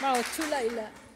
妈我出来了。